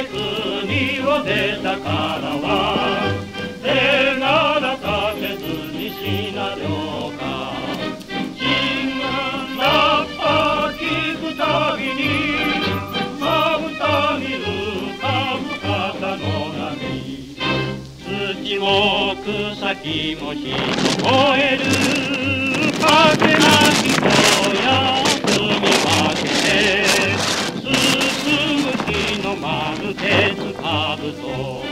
で国を出たからは手なら立てずに死なりょうか。新聞ラッパ聞くたびにまぶたに浮かぶ方の波。土も草木も人燃える。風なき声の丸鉄かぶと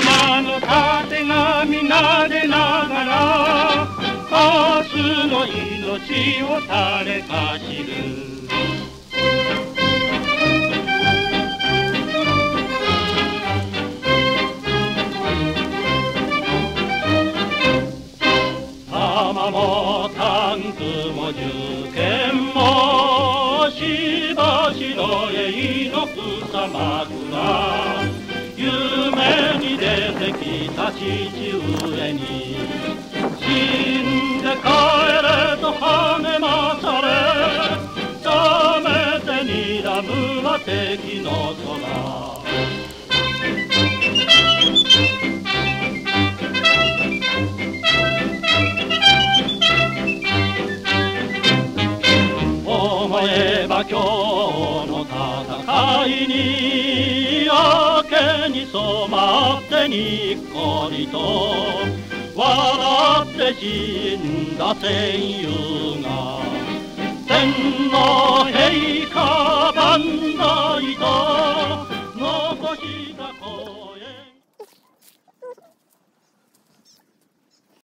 馬のたてがみなでながら明日の命を垂れかしる。もタンクも受験もししの栄の草枕夢に出てきた父上に。死んで帰れと励まされ。冷めて睨むは敵の空。今日の戦いに明けに染まってにっこりと笑って死んだ戦友が天皇陛下万歳